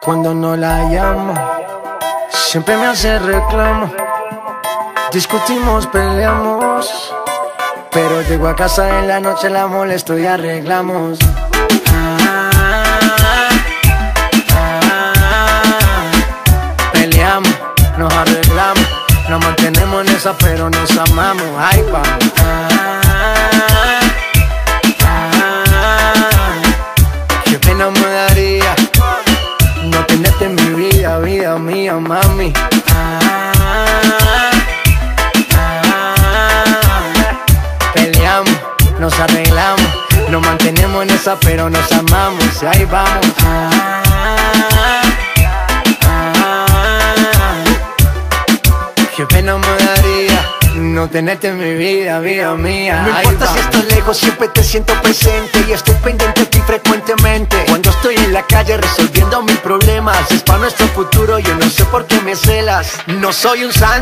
cuando no la llamo. Siempre me hace reclamo. Discutimos, peleamos. Pero llego a casa en la noche, la molesto y arreglamos. Peleamos, nos arreglamos. Nos mantenemos en esa, pero nos amamos. Ay, vamos. Mía, mami. Peleamos, nos arreglamos, nos mantenemos en esa, pero nos amamos. Y ahí vamos. Qué pena me daría no tenerte en mi vida, vida mía. No importa si estás lejos, siempre te siento presente y estoy pendiente de ti frecuentemente. Cuando estoy en la calle resolviendo mis es para nuestro futuro, yo no sé por qué me celas. No soy un santo.